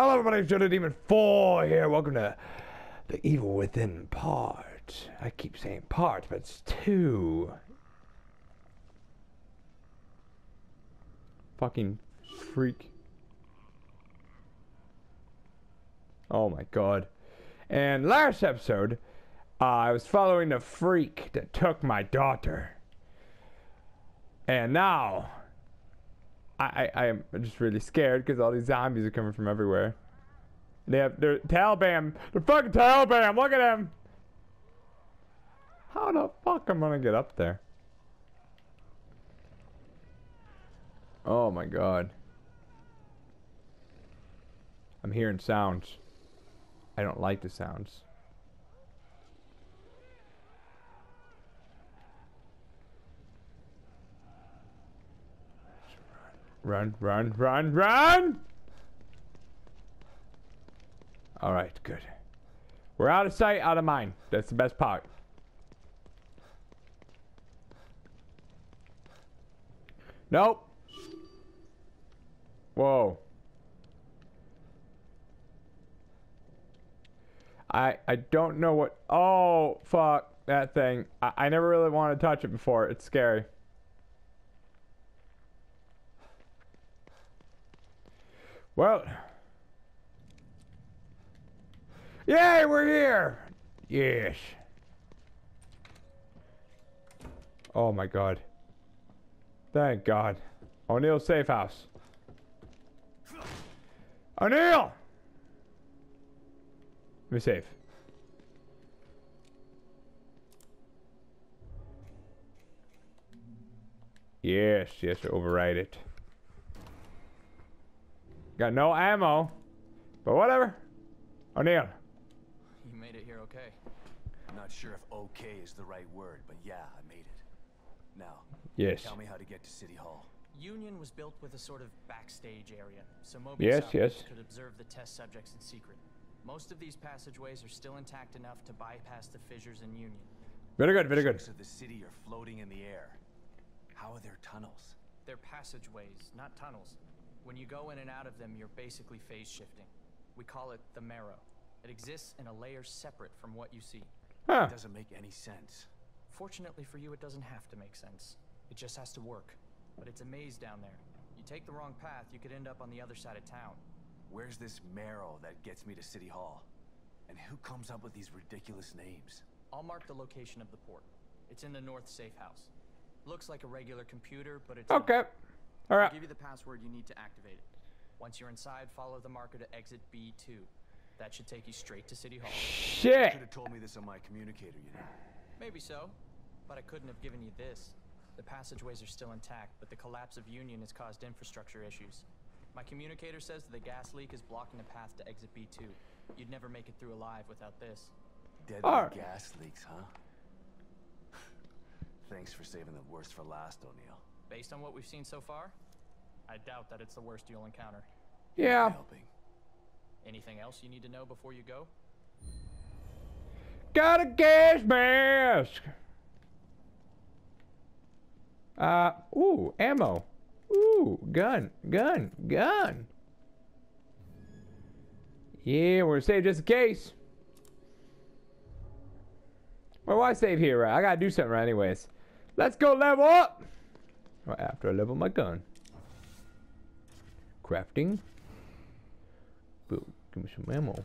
Hello, everybody. It's Joe Demon 4 here. Welcome to The Evil Within Part. I keep saying part, but it's two. Fucking freak. Oh my god. And last episode, uh, I was following the freak that took my daughter. And now, I, I, am just really scared because all these zombies are coming from everywhere. They have, they're Taliban. They're fucking Taliban. Look at them. How the fuck am I gonna get up there? Oh my god. I'm hearing sounds. I don't like the sounds. Run, run, run, run! Alright, good. We're out of sight, out of mind. That's the best part. Nope. Whoa. I I don't know what. Oh fuck that thing. I, I never really wanted to touch it before. It's scary. Well. Yay, we're here! Yes. Oh my god. Thank god. O'Neal safe house. O'Neal! Be safe. Yes, yes, override it. Got no ammo. But whatever. O'Neal. You made it here okay. I'm not sure if okay is the right word, but yeah, I made it. Now, Yes. tell me how to get to City Hall. Union was built with a sort of backstage area, so Mobius Yes, yes. could observe the test subjects in secret. Most of these passageways are still intact enough to bypass the fissures in Union. Very good, very good. Chunks of the city are floating in the air. How are there tunnels? They're passageways, not tunnels. When you go in and out of them, you're basically phase shifting. We call it the marrow. It exists in a layer separate from what you see. Huh. It doesn't make any sense. Fortunately for you, it doesn't have to make sense. It just has to work. But it's a maze down there. You take the wrong path, you could end up on the other side of town. Where's this marrow that gets me to City Hall? And who comes up with these ridiculous names? I'll mark the location of the port. It's in the north safe house. Looks like a regular computer, but it's Okay. not. All I'll give you the password you need to activate it. Once you're inside, follow the marker to exit B2. That should take you straight to City Hall. Shit. You should have told me this on my communicator, you know. Maybe so, but I couldn't have given you this. The passageways are still intact, but the collapse of Union has caused infrastructure issues. My communicator says that the gas leak is blocking the path to exit B2. You'd never make it through alive without this. Deadly Alright. gas leaks, huh? Thanks for saving the worst for last, O'Neal. Based on what we've seen so far, I doubt that it's the worst you'll encounter. Yeah. Helping. Anything else you need to know before you go? Got a gas mask. Uh, ooh, ammo. Ooh, gun, gun, gun. Yeah, we're gonna save just in case. Well, why save here, right? I gotta do something right anyways. Let's go level up! Well, after I level my gun. Crafting. Boom, give me some ammo.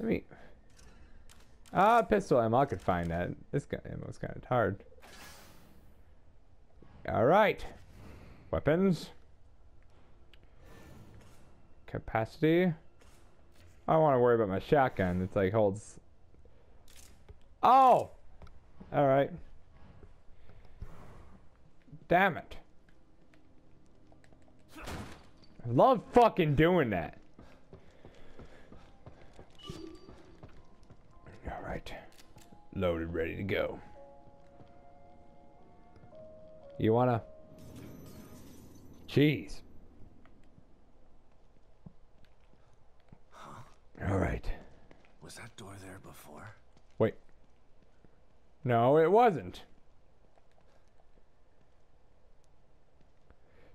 Let me. Ah, pistol ammo. I could find that. This gun ammo is kind of hard. All right. Weapons. Capacity. I don't want to worry about my shotgun. It's like holds. Oh. All right. Damn it. I love fucking doing that. All right. Loaded, ready to go. You wanna? Jeez. Huh? All right. Was that door there before? Wait. No, it wasn't.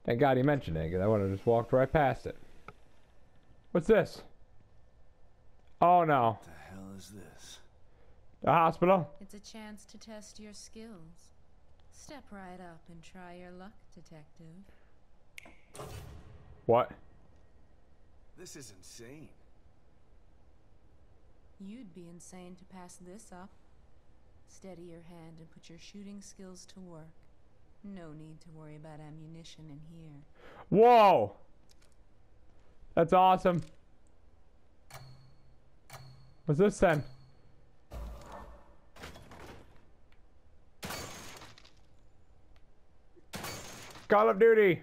Thank God he mentioned it, because I would have just walked right past it. What's this? Oh no. What the hell is this? The hospital? It's a chance to test your skills. Step right up and try your luck, detective. What? This is insane. You'd be insane to pass this up. Steady your hand and put your shooting skills to work. No need to worry about ammunition in here. Whoa! That's awesome. What's this then? Call of Duty.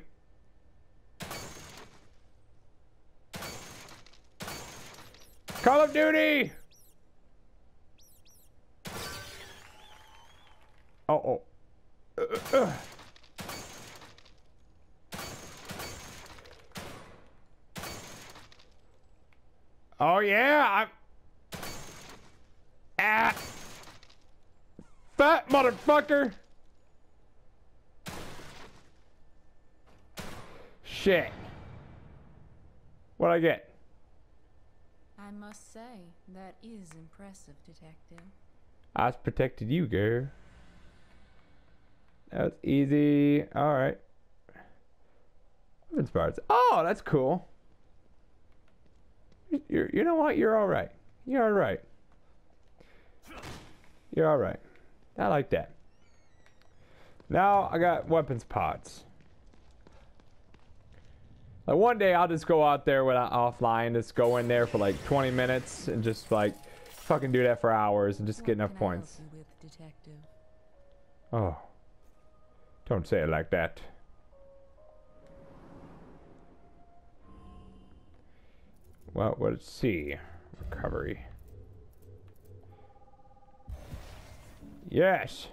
Call of Duty. Oh, oh. Uh, uh, Oh yeah, I'm. Ah. Fat motherfucker. Shit. What'd I get? I must say, that is impressive, detective. I protected you, girl. That was easy. All right. Weapons parts. Oh, that's cool. You're, you know what? You're all right. You're all right. You're all right. I like that. Now I got weapons pots. Like one day I'll just go out there without uh, offline, just go in there for like 20 minutes and just like fucking do that for hours and just get enough can I help points. with? Oh. Don't say it like that. Well, let's see. Recovery. Yes.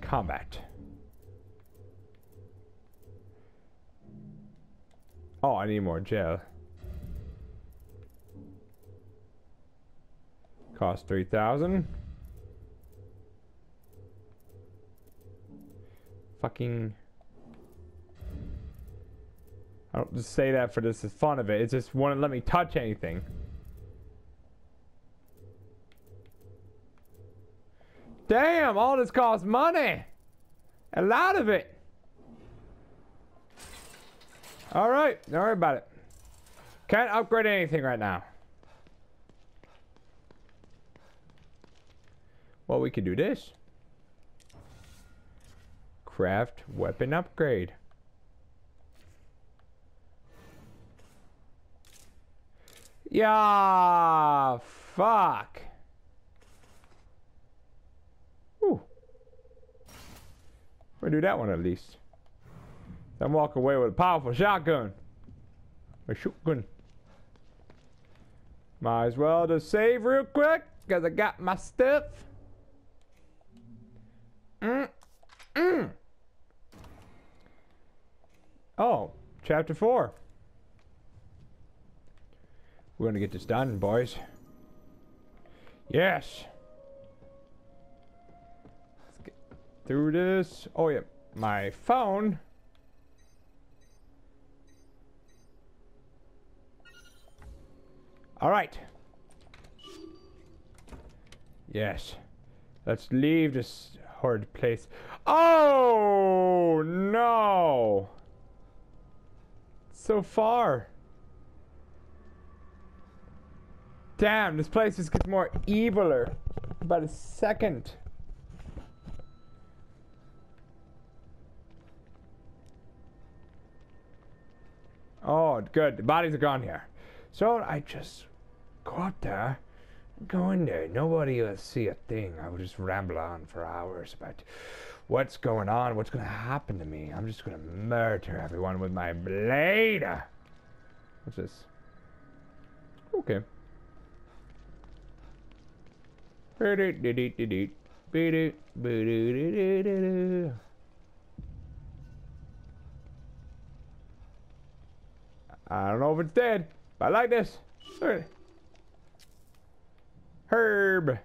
Combat. Oh, I need more gel. Cost 3000 fucking I don't just say that for just the fun of it. It just wouldn't let me touch anything. Damn, all this costs money. A lot of it. Alright, don't worry about it. Can't upgrade anything right now. Well, we could do this. Craft weapon upgrade. Yeah, fuck. Ooh. We'll do that one at least. Then walk away with a powerful shotgun. A shotgun. Might as well just save real quick, because I got my stuff. Mm. Mm. Oh, chapter four. We're gonna get this done, boys. Yes. Let's get through this. Oh yeah, my phone. All right. Yes. Let's leave this horrid place. Oh no! So far. Damn, this place just gets more eviler. About a second. Oh, good. The bodies are gone here. So I just go out there, go in there. Nobody will see a thing. I will just ramble on for hours about what's going on, what's going to happen to me. I'm just going to murder everyone with my blade. What's this? Okay. I don't know if it's dead, but I like this. Herb.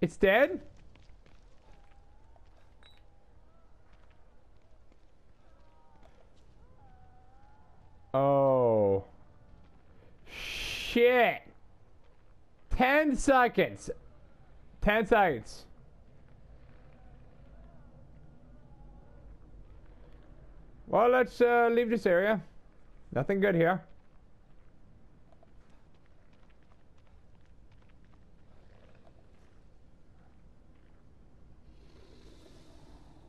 It's dead? Oh. Shit. 10 seconds. 10 seconds. Well, let's uh, leave this area. Nothing good here.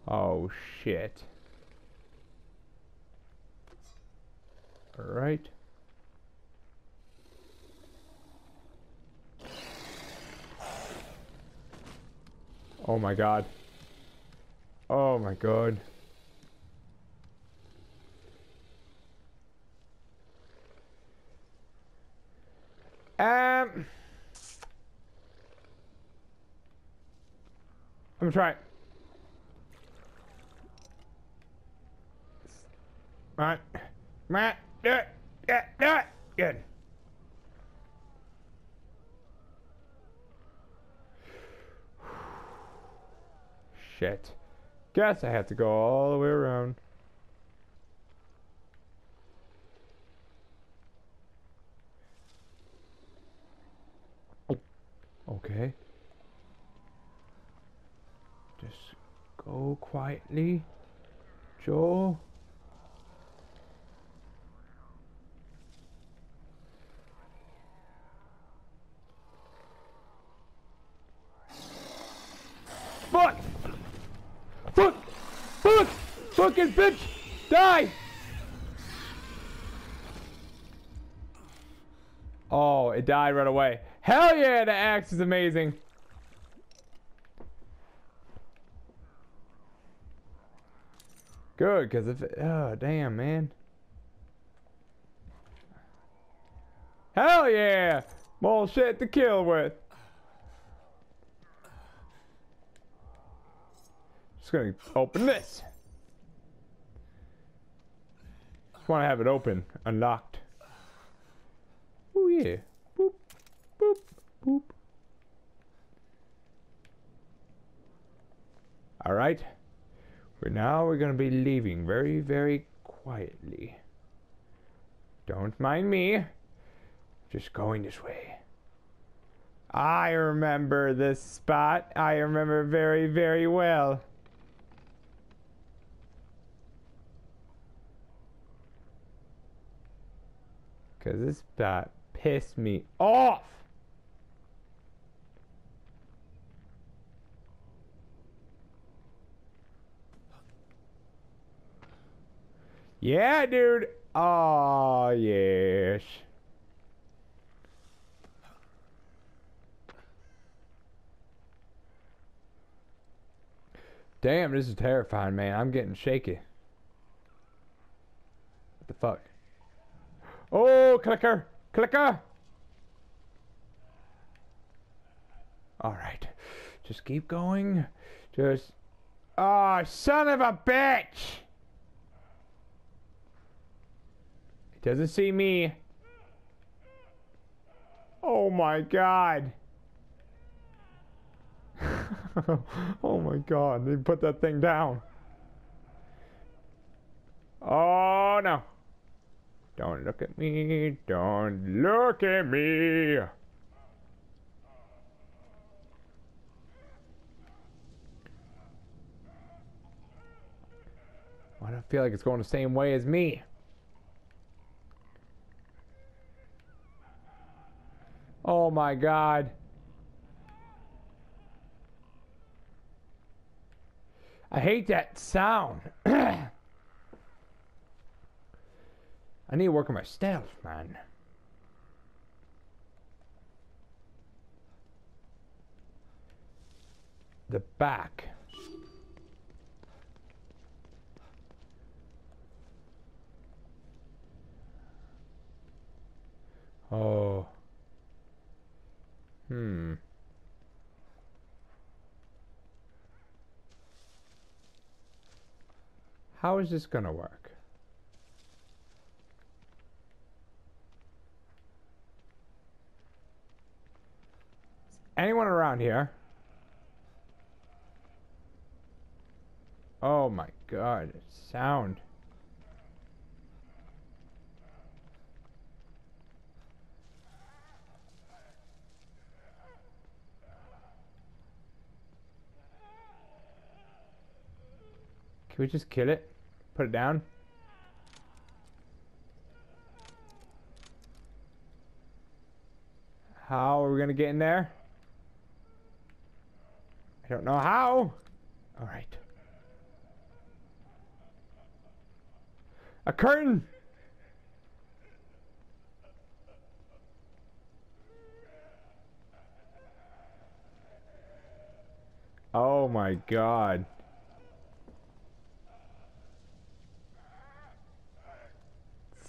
Oh, shit. Alright. Oh my god. Oh my god. Um. I'm gonna try it. Alright. Matt, do it. Yeah, do it. Good. Shit. Guess I have to go all the way around. Okay. Just go quietly. Fuck! Fuck! Fuck! Fucking bitch! Die! Oh, it died right away. Hell yeah, the axe is amazing. Good, because if it, oh damn man. Hell yeah! More shit to kill with. Just gonna open this. Just wanna have it open, unlocked. Oh yeah. Boop, boop, boop. All right. We're now we're gonna be leaving very, very quietly. Don't mind me. Just going this way. I remember this spot. I remember very, very well. Cause this spot pissed me off. Yeah, dude. Oh, yes. Damn, this is terrifying, man. I'm getting shaky. What the fuck? Oh, clicker! Clicker! Alright. Just keep going. Just. Oh, son of a bitch! It doesn't see me. Oh my god. oh my god, they put that thing down. Oh no. Don't look at me. Don't look at me. I feel like it's going the same way as me? Oh my god. I hate that sound. I need to work on my stealth, man. The back. Oh. Hmm. How is this gonna work? Anyone around here? Oh my god, sound. Can we just kill it? Put it down? How are we gonna get in there? I don't know how. Alright. A curtain! Oh my god.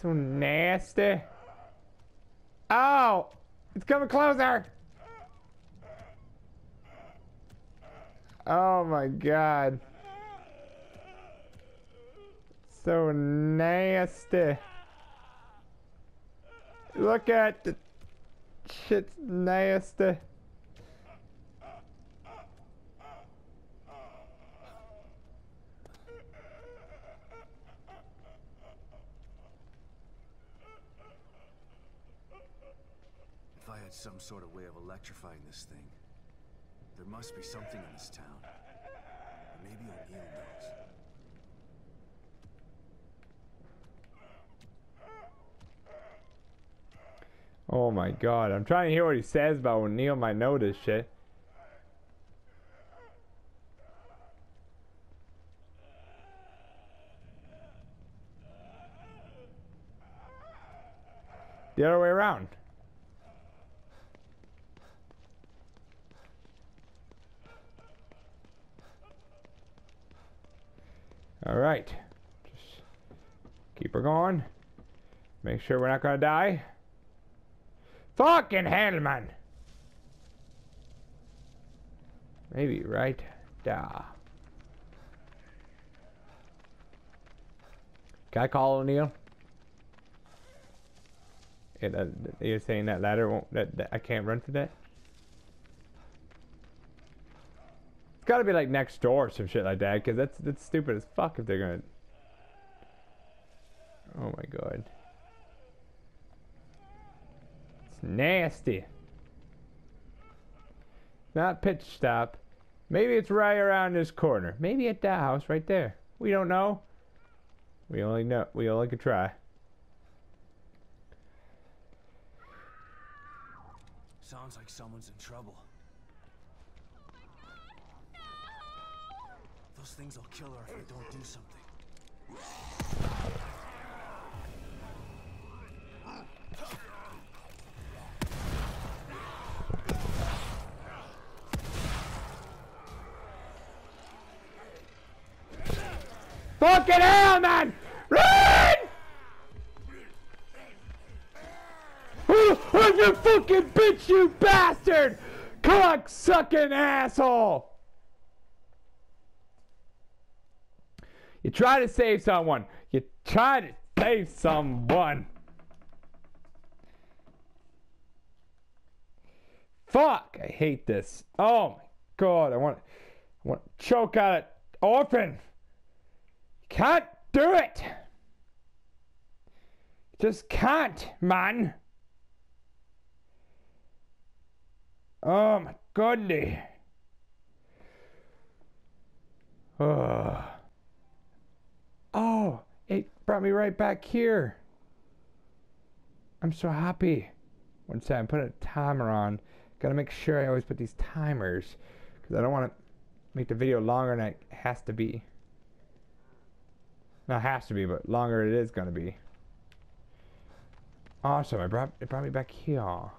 So nasty. Oh! It's coming closer! Oh my god. So nasty. Look at the shit's nasty. If I had some sort of way of electrifying this thing, there must be something in this town. Maybe O'Neal knows. Oh my god, I'm trying to hear what he says, but O'Neal might know this shit. The other way around. Alright. Just keep her going. Make sure we're not gonna die. Fucking hell, man. Maybe right da. Can I call O'Neal? Yeah, that, you're saying that ladder won't. That, that I can't run for that. It's got to be like next door or some shit like that, because that's that's stupid as fuck if they're gonna. Oh my god. It's nasty. Not pitch stop. Maybe it's right around this corner. Maybe at that house right there. We don't know. We only know. We only could try. Sounds like someone's in trouble. Those things will kill her if we don't do something. Fucking hell, man! Run! Oh, oh, you fucking bitch, you bastard! Cock sucking asshole! You try to save someone. You try to save someone. Fuck, I hate this. Oh my god, I want, I want to choke out an orphan. Can't do it. Just can't, man. Oh my goodness. Oh. Oh, it brought me right back here. I'm so happy. One second, put a timer on. Gotta make sure I always put these timers because I don't want to make the video longer than it has to be. Not has to be, but longer it is gonna be. Awesome, I brought it brought me back here. All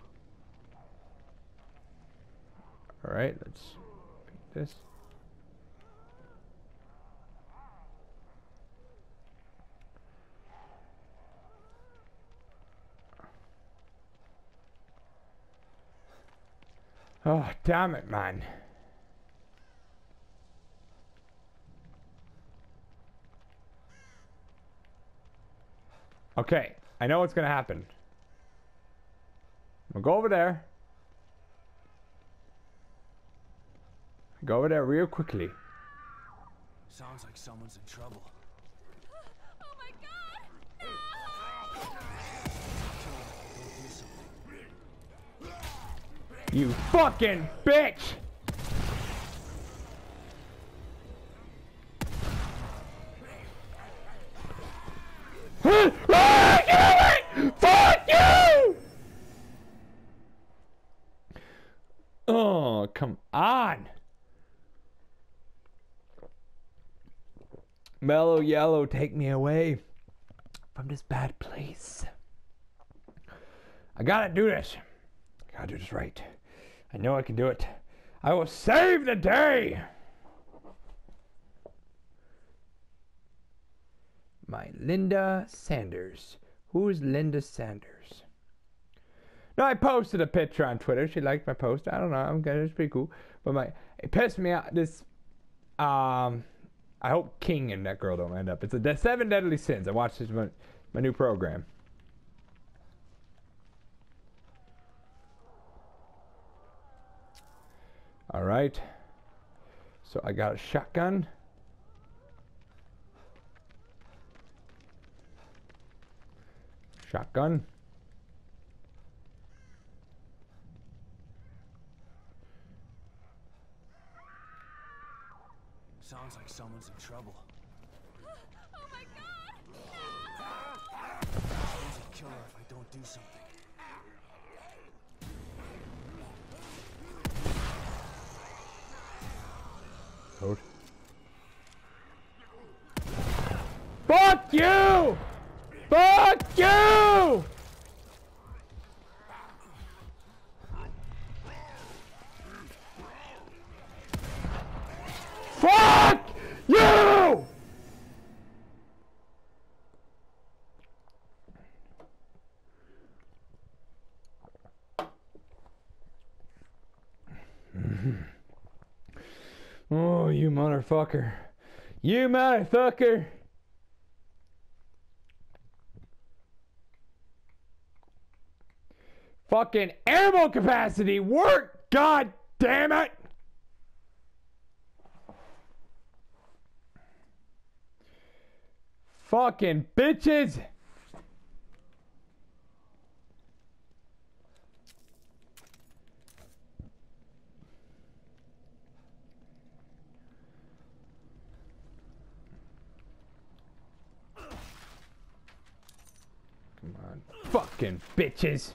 right, let's this. Oh, damn it, man. Okay, I know what's gonna happen. I'll go over there. Go over there real quickly. Sounds like someone's in trouble. You fucking bitch! Fuck you! Oh, come on! Mellow yellow, take me away from this bad place. I gotta do this. I gotta do this right. I know I can do it. I will save the day. My Linda Sanders. Who's Linda Sanders? No, I posted a picture on Twitter. She liked my post. I don't know. I'm good. It's pretty cool. But my it pissed me out. This um I hope King and that girl don't end up. It's the Seven Deadly Sins. I watched this my, my new program. All right. So I got a shotgun. Shotgun. Sounds like someone's Code. Fuck you! Fuck you! Fuck you! Oh, you motherfucker. You motherfucker. Fucking ammo capacity work! God damn it! Fucking bitches! Come on. Fucking bitches!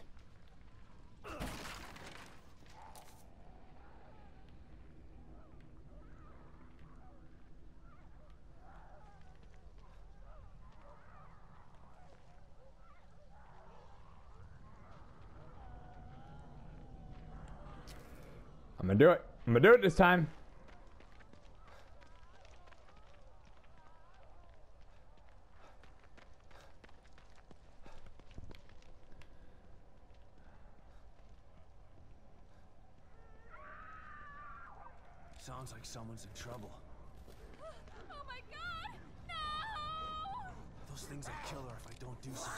I'm gonna do it. I'm gonna do it this time. Sounds like someone's in trouble. Oh my god! No! Those things will kill her if I don't do something.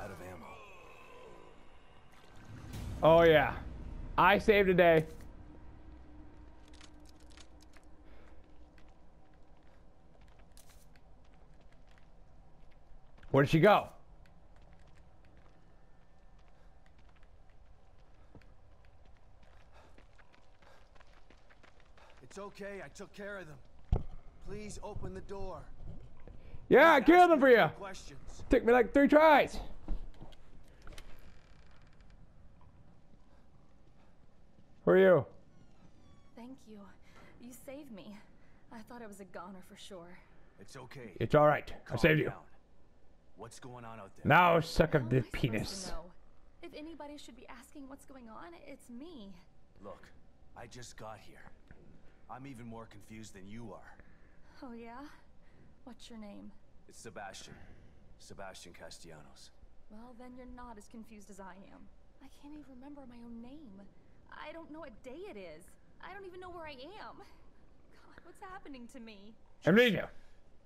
Out of ammo. Oh yeah. I saved a day. Where did she go? It's okay, I took care of them. Please open the door. Yeah, I killed them for you. Questions. Took me like three tries. Who are you? Thank you. You saved me. I thought I was a goner for sure. It's okay. It's all right. I Calm saved you. What's going on out there? Now suck How up the I penis. If anybody should be asking what's going on, it's me. Look, I just got here. I'm even more confused than you are. Oh yeah? What's your name? It's Sebastian. Sebastian Castellanos. Well, then you're not as confused as I am. I can't even remember my own name. I don't know what day it is. I don't even know where I am. God, what's happening to me? Amnesia.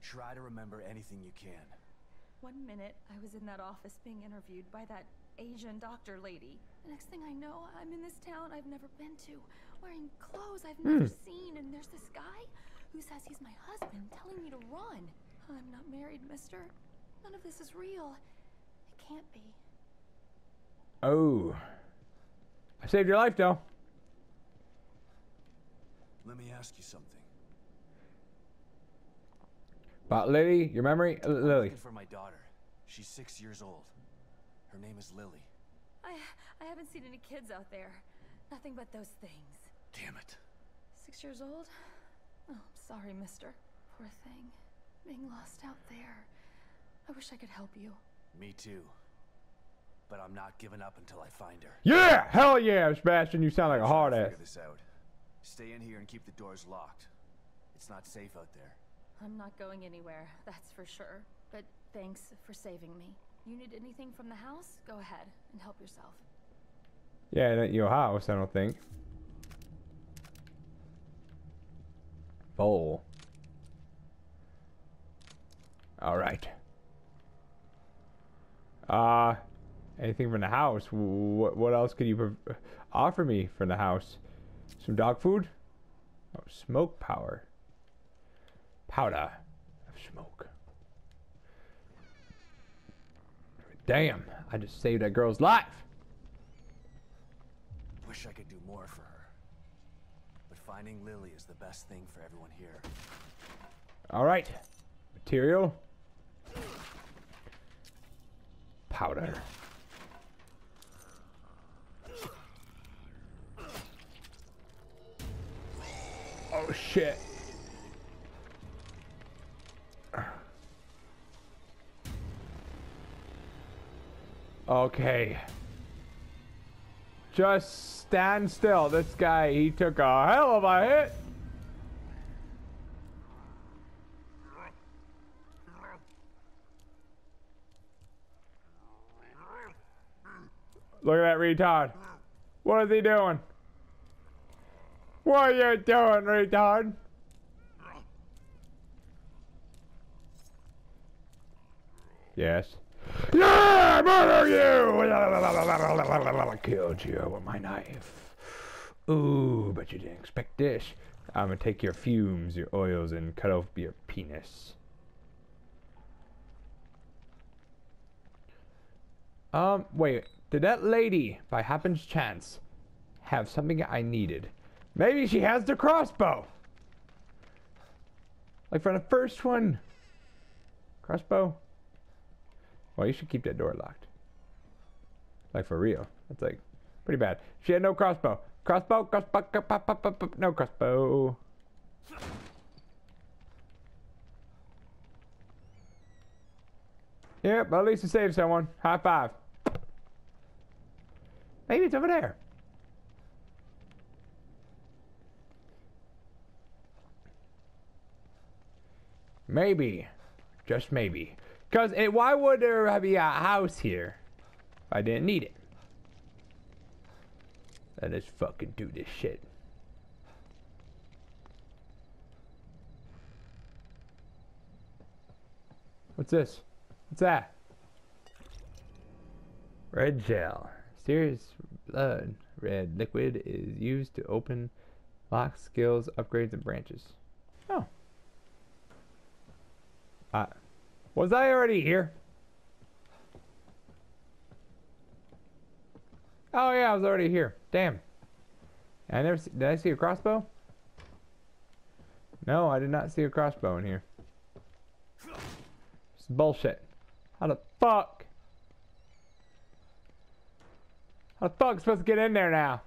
Try to remember anything you can. One minute, I was in that office being interviewed by that Asian doctor lady. The next thing I know, I'm in this town I've never been to, wearing clothes I've never hmm. seen, and there's this guy who says he's my husband telling me to run. I'm not married, mister. None of this is real. It can't be. Oh. I saved your life, though. Let me ask you something. About Lily, your memory? Uh, I'm Lily. looking for my daughter. She's six years old. Her name is Lily. I I haven't seen any kids out there. Nothing but those things. Damn it. Six years old? Oh, I'm sorry, mister. Poor thing. Being lost out there. I wish I could help you. Me too. But I'm not giving up until I find her. Yeah! Hell yeah, Sebastian. You sound like a Try to hard ass. Figure this out. Stay in here and keep the doors locked. It's not safe out there. I'm not going anywhere, that's for sure. But thanks for saving me. You need anything from the house? Go ahead and help yourself. Yeah, it ain't your house, I don't think. Bowl. Alright. Uh, anything from the house? What, what else could you offer me from the house? Some dog food? Oh, smoke power. Powder of smoke. Damn, I just saved that girl's life. Wish I could do more for her. But finding Lily is the best thing for everyone here. All right. Material. Powder. Oh shit. Okay. Just stand still. This guy, he took a hell of a hit. Look at that retard. What is he doing? What are you doing, retard? Yes. Yeah, murder you! I killed you with my knife. Ooh, but you didn't expect this. I'm gonna take your fumes, your oils, and cut off your penis. Um, wait. Did that lady, by happen's chance, have something I needed? Maybe she has the crossbow. Like for the first one. Crossbow? Well, you should keep that door locked. Like for real. That's like pretty bad. She had no crossbow. Crossbow, crossbow, crossbow, crossbow, no crossbow. Yep, at least it saved someone. High five. Maybe it's over there. Maybe. Just maybe. Because why would there be a house here if I didn't need it? Let us fucking do this shit. What's this? What's that? Red gel. Serious blood. Red liquid is used to open lock skills, upgrades, and branches. Oh. Uh, was I already here? Oh yeah, I was already here. Damn. I never see, did I see a crossbow? No, I did not see a crossbow in here. It's bullshit. How the fuck? How the fuck supposed to get in there now?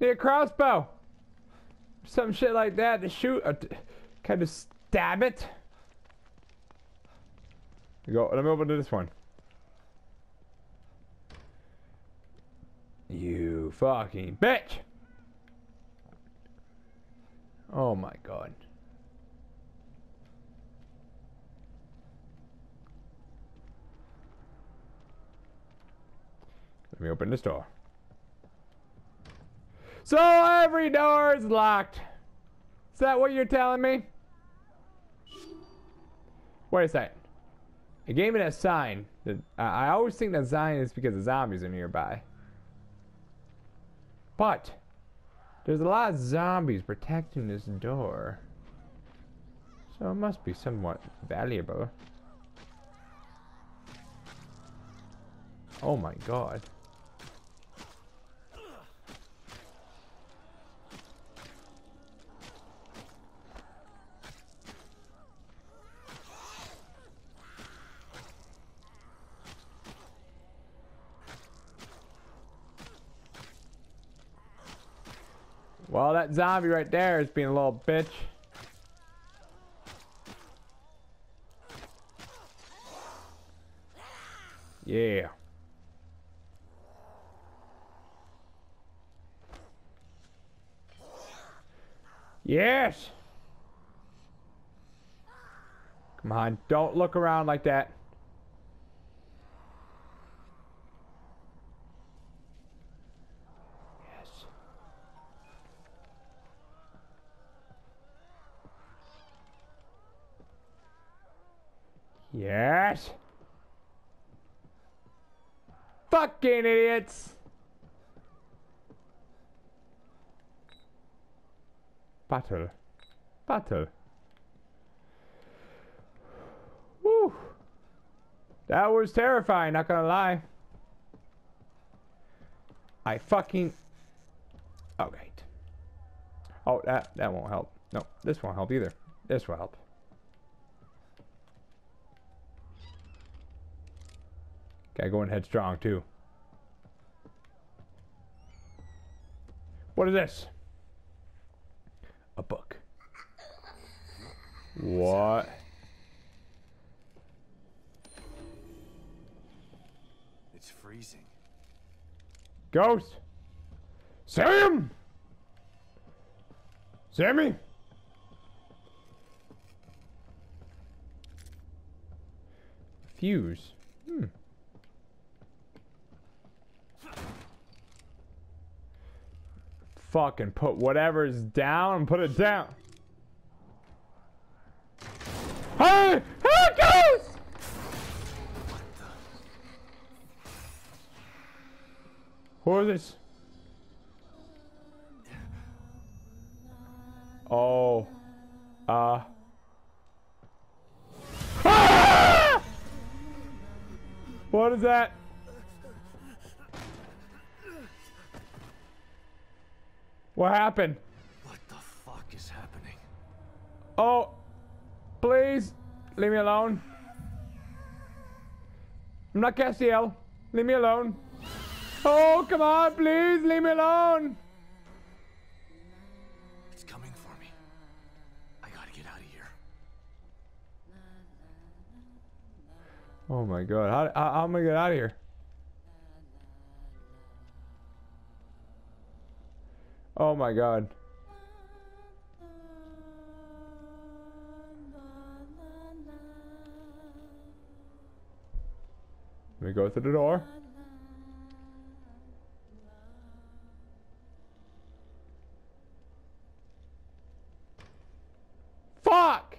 Need a crossbow. Some shit like that to shoot, or to kind of stab it. Go. Let me open to this one. You fucking bitch! Oh my god. Let me open this door. So every door is locked. Is that what you're telling me? Wait a second. It gave me that sign. That I I always think that sign is because the zombies are nearby. But there's a lot of zombies protecting this door. So it must be somewhat valuable. Oh my god. Well, that zombie right there is being a little bitch. Yeah. Yes! Come on, don't look around like that. Yes. Fucking idiots. Battle. Battle. Woo. That was terrifying, not gonna lie. I fucking... Oh. Oh, that, that won't help. No, this won't help either. This will help. Gotta go in headstrong, too. What is this? A book. What? It's freezing. Ghost! Sam! Sammy! Fuse. Hmm. Fucking put whatever's down and put it down. Hey! Hey, ghost! Who is this? Oh. Uh. Ah! What is that? What happened? What the fuck is happening? Oh. Please. Leave me alone. I'm not Castiel. Leave me alone. Oh, come on, please. Leave me alone. It's coming for me. I gotta get out of here. Oh my god. How, how, how am I get out of here? Oh my god. Let me go through the door. Fuck!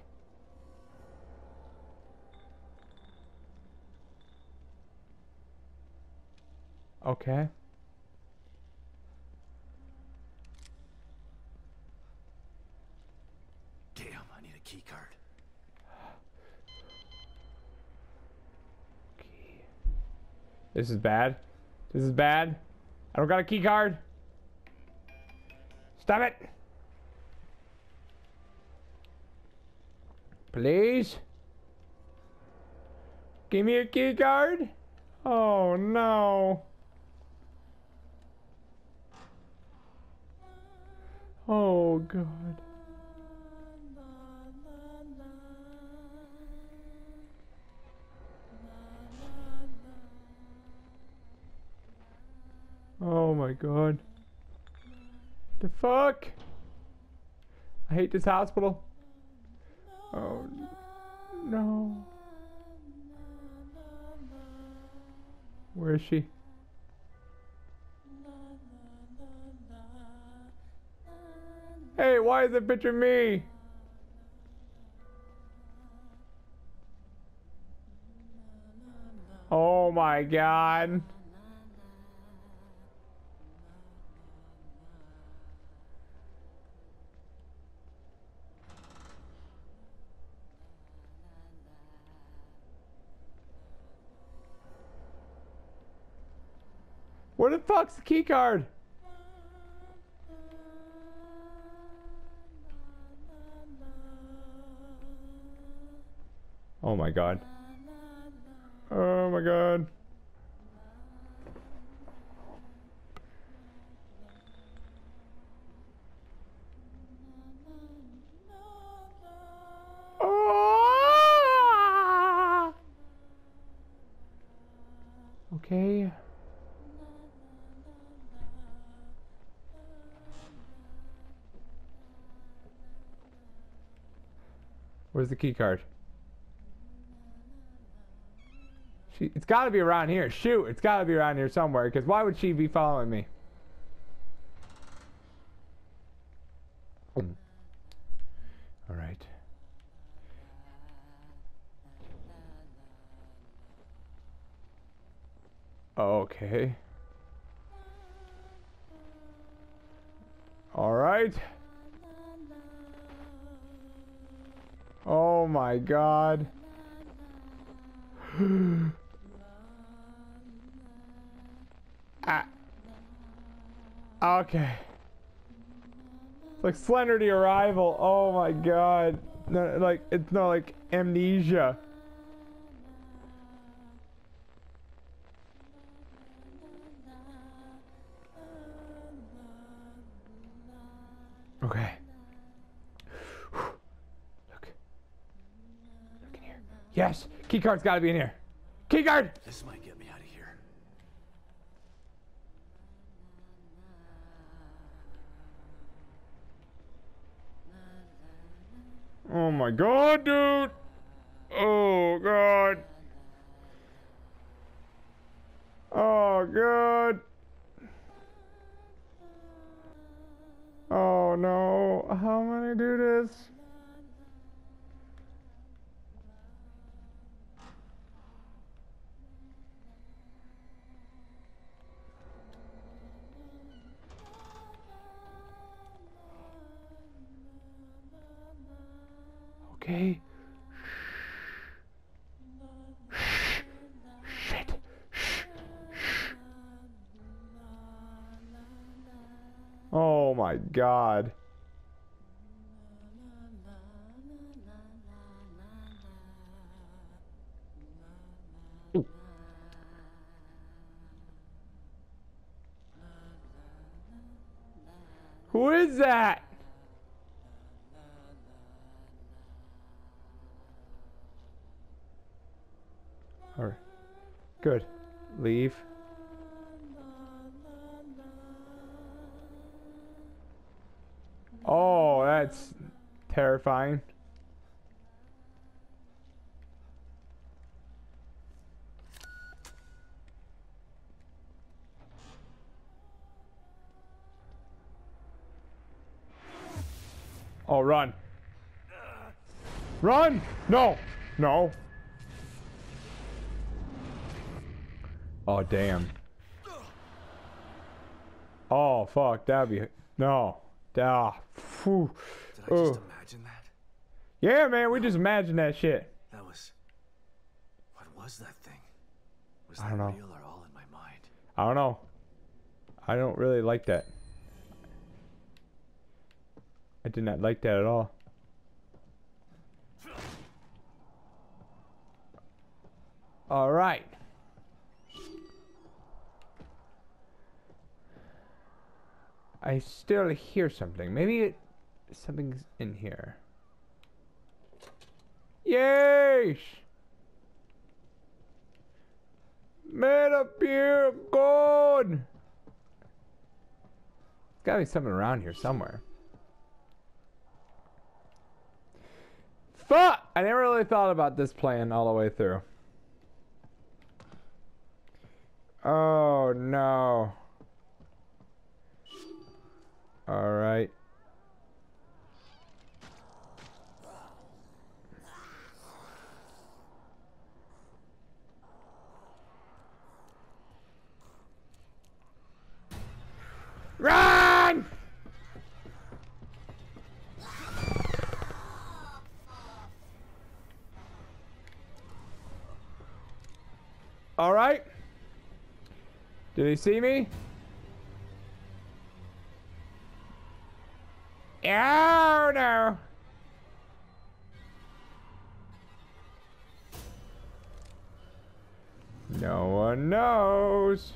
Okay. Damn, I need a key card. This is bad. This is bad. I don't got a key card. Stop it. Please. Give me a key card. Oh no. Oh god. Oh my god. The fuck? I hate this hospital. Oh no. Where is she? Hey, why is it picture me? Oh my god. fuck's the key card? Oh my god. Oh my god. Oh! Okay. Where's the key card? She, it's got to be around here. Shoot, it's got to be around here somewhere. Because why would she be following me? All right. Okay. God. ah. Okay. It's like Slender the Arrival. Oh my god. No, like it's not like amnesia. Yes! Keycard's gotta be in here. Keycard! This might get me out of here. Oh my god, dude! Oh god! Oh god! Oh no, how am I gonna do this? God. Who is that? All right. Good. Leave. Oh, that's Oh, run. Run! No! No. Oh, damn. Oh, fuck. That'd be... No. Ah, phew. Did I just imagine? Yeah, man, we just imagined that shit. That was. What was that thing? Was I that don't know. real or all in my mind? I don't know. I don't really like that. I did not like that at all. All right. I still hear something. Maybe it, something's in here. Yes! Made up here, God! There's gotta be something around here somewhere. Fuck! I never really thought about this plan all the way through. Oh no. Alright. Run! All right. Did he see me? Oh no. No one knows.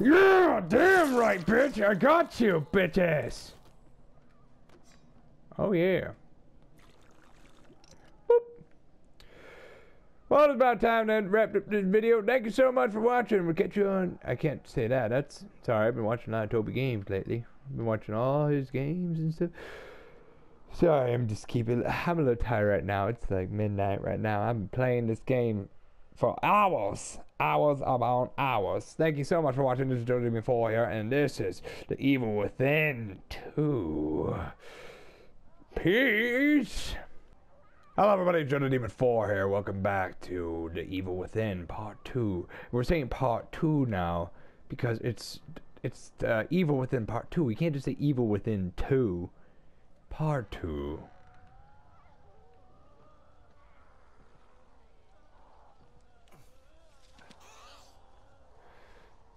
Yeah, damn right, bitch. I got you, bitch ass. Oh yeah. Well, it's about time to wrap up this video. Thank you so much for watching. We'll catch you on. I can't say that. That's sorry. I've been watching a lot of Toby games lately. I've been watching all his games and stuff. Sorry, I'm just keeping. I'm a little tired right now. It's like midnight right now. I'm playing this game for hours, hours upon hours. Thank you so much for watching. This is 4 here, and this is The Evil Within 2. Peace. Hello, everybody. Joe Demon 4 here. Welcome back to The Evil Within Part 2. We're saying Part 2 now because it's it's uh, Evil Within Part 2. We can't just say Evil Within 2. Part 2.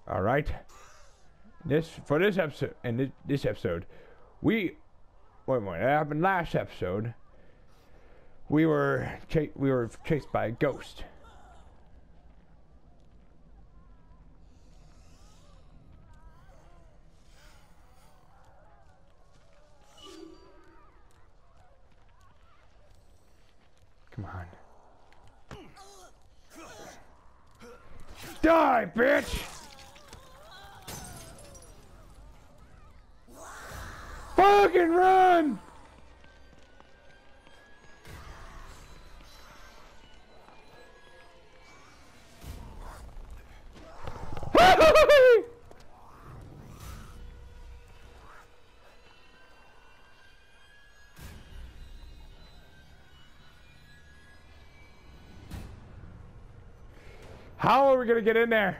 All right. This for this episode and this, this episode, we wait a. That happened last episode. We were we were chased by a ghost. Come on. Die, bitch! How are we gonna get in there?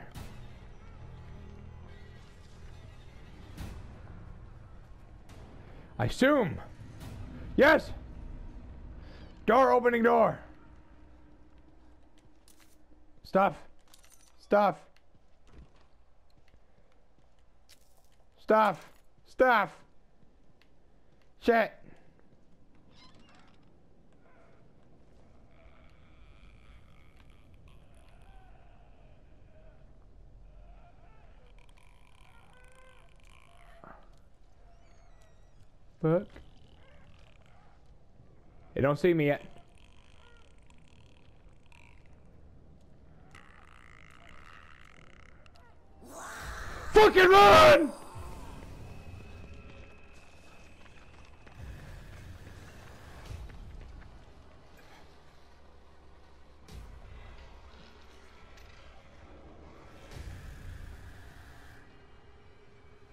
I assume. Yes. Door opening door. Stuff. Stuff. Stuff. Stuff. Shit. Fuck. They don't see me yet. Fucking run!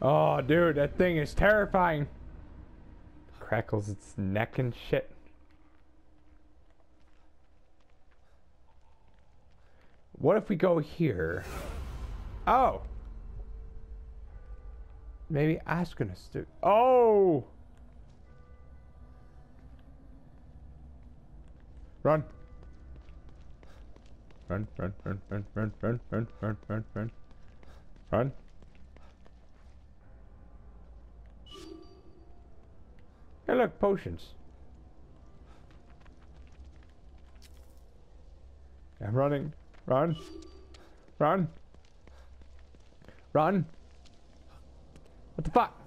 Oh, dude, that thing is terrifying. Crackles its neck and shit. What if we go here? Oh! Maybe asking us to. Oh! Run! Run, run, run, run, run, run, run, run, run, run. Run. Hey, look, potions. I'm running. Run. Run. Run. What the fuck?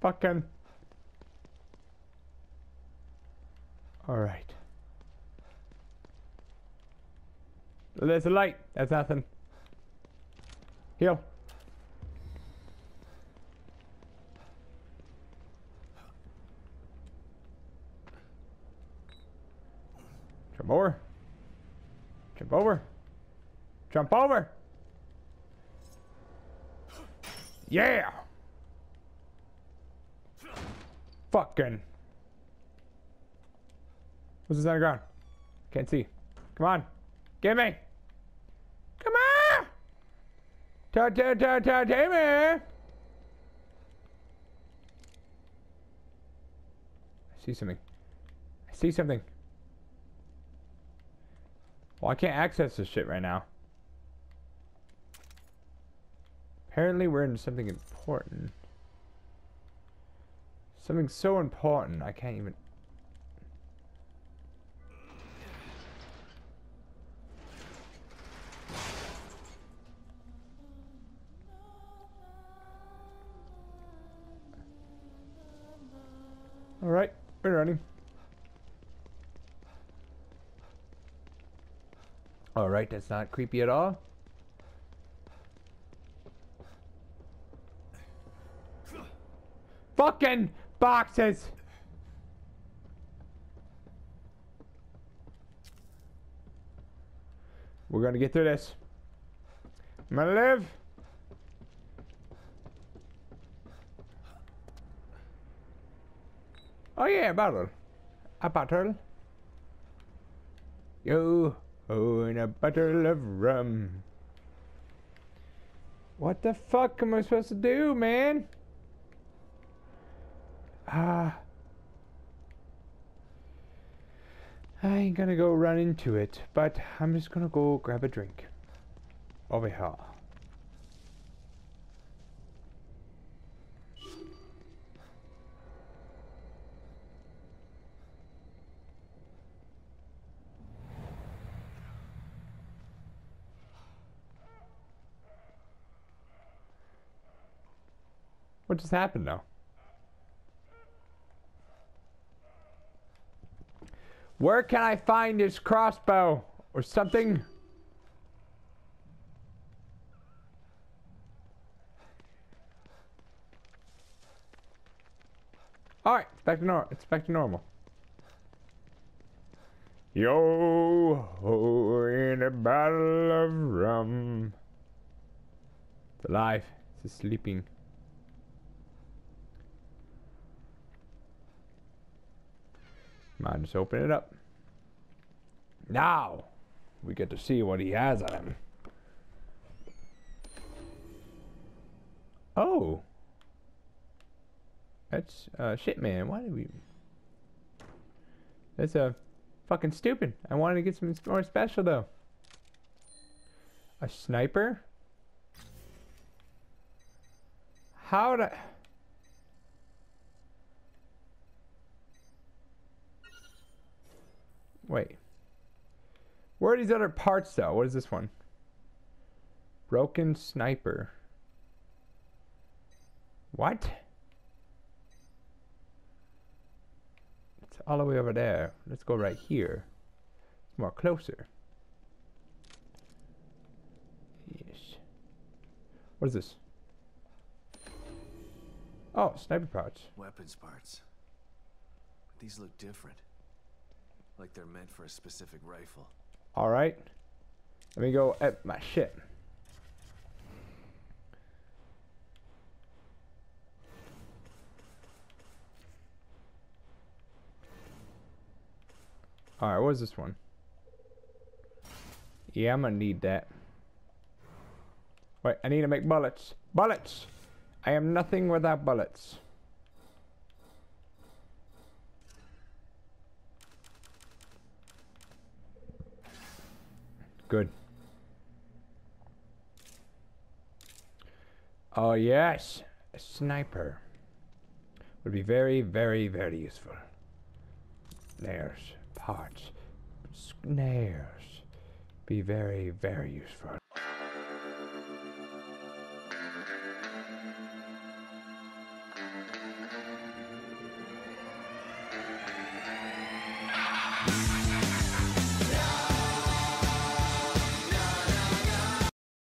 Fucking. Alright. There's a light. That's nothing. Heal. Jump over. Jump over. Jump over. Yeah. Fucking. What's this on the ground? Can't see. Come on. Get me. Come on. Ta ta ta ta ta me. I see something. I see something. Well, I can't access this shit right now. Apparently we're into something important. Something so important, I can't even... Alright, we're running. That's not creepy at all. Fucking boxes! We're gonna get through this. I'm gonna live. Oh yeah, bottle. A bottle. Yo ho, and a bottle of rum. What the fuck am I supposed to do, man? Ah. I ain't gonna go run into it, but I'm just gonna go grab a drink. Over here. What just happened now? Where can I find this crossbow or something? All right, it's back to normal. It's back to normal. Yo ho, in a bottle of rum. It's alive. It's sleeping. On, just open it up. Now, we get to see what he has on him. Oh. That's, uh, shit, man. Why did we... That's, uh, fucking stupid. I wanted to get some more special, though. A sniper? How would I... Wait. Where are these other parts though? What is this one? Broken sniper. What? It's all the way over there. Let's go right here. It's more closer. Yes. What is this? Oh, sniper parts. Weapons parts. These look different. Like they're meant for a specific rifle. Alright. Let me go at my shit. Alright, what is this one? Yeah, I'm gonna need that. Wait, I need to make bullets. Bullets! I am nothing without bullets. Good. Oh, yes. A sniper. Would be very, very, very useful. Snares. Parts. Snares. Be very, very useful.